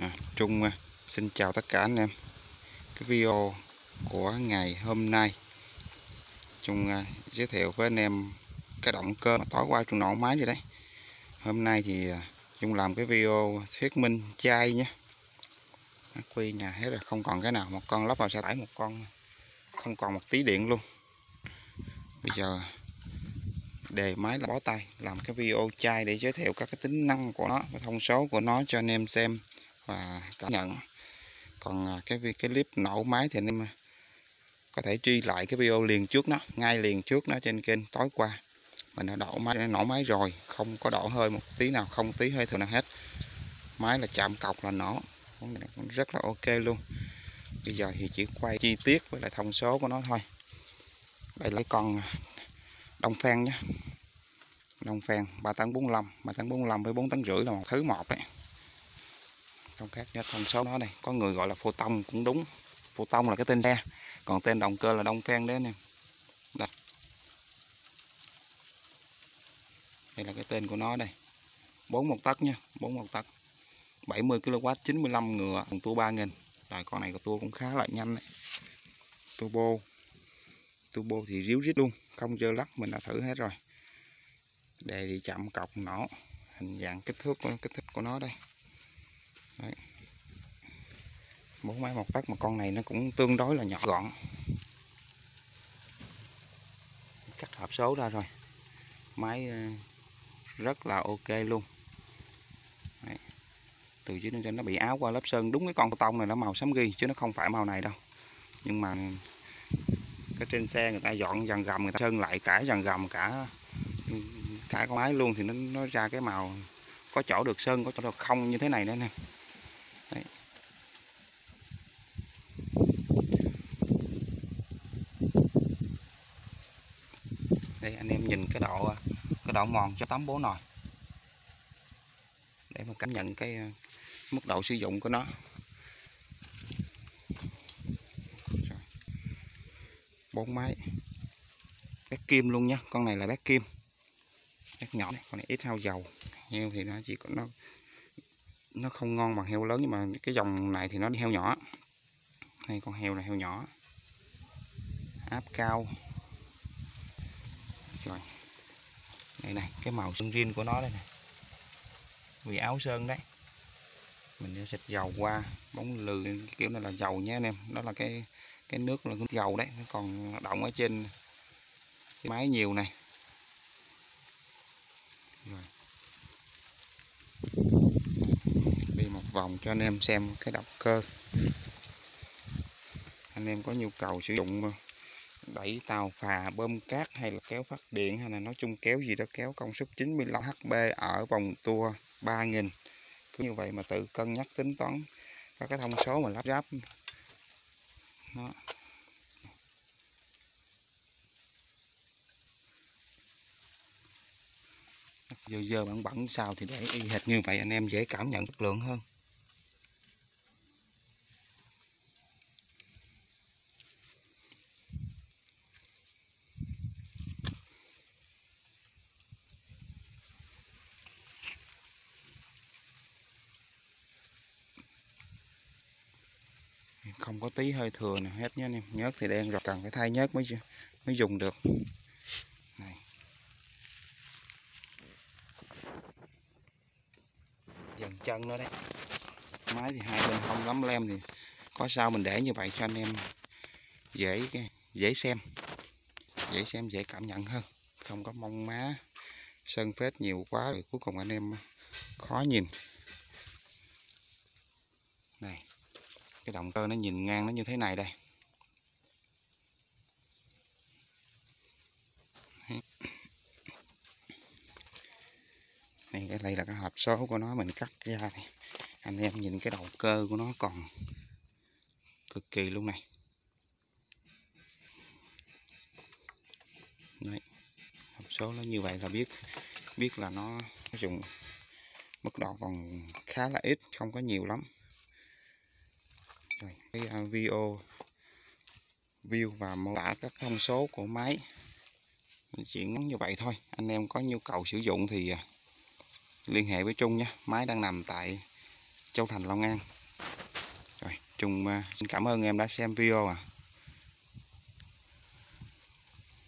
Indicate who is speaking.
Speaker 1: À, Trung à, xin chào tất cả anh em. Cái video của ngày hôm nay Trung à, giới thiệu với anh em cái động cơ mà tối qua Trung nổ máy rồi đấy. Hôm nay thì à, Trung làm cái video thuyết minh chai nhé. Quy nhà hết rồi không còn cái nào một con lắp vào xe tải một con không còn một tí điện luôn. Bây giờ đề máy là bó tay làm cái video chai để giới thiệu các cái tính năng của nó và thông số của nó cho anh em xem và cảm nhận. Còn à, cái cái clip nổ máy thì anh em à, có thể truy lại cái video liền trước nó, ngay liền trước nó trên kênh tối qua. Mình đã đổ máy, nổ máy rồi, không có đổ hơi một tí nào, không tí hơi thừa nào hết. Máy là chạm cọc là nổ rất là ok luôn. Bây giờ thì chỉ quay chi tiết với lại thông số của nó thôi. Đây là con à, đông phan nhé. Đông phan 3 tấn 45 3 tấn 45 với 4 tấn rưỡi là một thứ một đấy trong các thông số nó này, có người gọi là phô tông cũng đúng. Phô tông là cái tên xe còn tên động cơ là đông phen đấy nè đây đây là cái tên của nó đây. 4 một tấc nha 4 một tấc. 70 kW 95 ngựa còn tua 3000 rồi con này của tua cũng khá là nhanh đấy turbo. Turbo thì ríu rít luôn, không chơi lắc, mình đã thử hết rồi. Đề thì chạm cọc nỏ, hình dạng kích thước kích thước của nó đây. Đấy. bốn máy một tấc mà con này nó cũng tương đối là nhỏ gọn. Cắt hộp số ra rồi. Máy ờ, rất là ok luôn. Đấy. từ dưới lên trên nó bị áo qua lớp sơn. Đúng cái con tông này nó màu xám ghi chứ nó không phải màu này đâu. Nhưng mà cái trên xe người ta dọn dàn gầm người ta sơn lại cả dàn gầm cả cả con máy luôn thì nó, nó ra cái màu có chỗ được sơn có chỗ được không như thế này nữa nè đây, anh em nhìn cái độ cái độ mòn cho tấm bố nồi. Để mà cảm nhận cái mức độ sử dụng của nó. Bốn máy. Bát kim luôn nhá, con này là bát kim. Bát nhỏ này, con này ít hao dầu. Heo thì nó chỉ có, nó nó không ngon bằng heo lớn nhưng mà cái dòng này thì nó heo nhỏ. Đây, con heo là heo nhỏ. Áp cao rồi. Đây này, cái màu sơn riêng của nó đây này. Vì áo sơn đấy. Mình sẽ xịt dầu qua, bóng lừ, kiểu này là dầu nha anh em. Đó là cái cái nước là nước dầu đấy còn động ở trên cái máy nhiều này. Rồi. Đi một vòng cho anh em xem cái động cơ. Anh em có nhu cầu sử dụng đẩy tàu phà, bơm cát hay là kéo phát điện hay là nói chung kéo gì đó, kéo công suất 95 HP ở vòng tua 3000 cứ như vậy mà tự cân nhắc tính toán các cái thông số mà lắp ráp. Đó. dơ dơ bẩn bẩn sao thì để y hệt như vậy, anh em dễ cảm nhận chất lượng hơn. Không có tí hơi thừa nào hết nhé anh em. Nhớt thì đen rồi, cần phải thay nhớt mới mới dùng được. Này. Dần chân nữa đấy. Máy thì hai bên không lắm lem thì có sao mình để như vậy cho anh em dễ dễ xem. Dễ xem, dễ cảm nhận hơn. Không có mong má sơn phết nhiều quá rồi cuối cùng anh em khó nhìn. Này cái động cơ nó nhìn ngang nó như thế này đây. Này, cái đây là cái hộp số của nó, mình cắt ra này anh em nhìn cái đầu cơ của nó còn cực kỳ luôn này. Đấy. hộp số nó như vậy là biết biết là nó dùng mức độ còn khá là ít, không có nhiều lắm rồi cái à, video, view và mô tả các thông số của máy. Chỉ ngắn như vậy thôi. Anh em có nhu cầu sử dụng thì à, liên hệ với Trung nhé. Máy đang nằm tại Châu Thành Long An. Rồi, Trung à, xin cảm ơn em đã xem video à.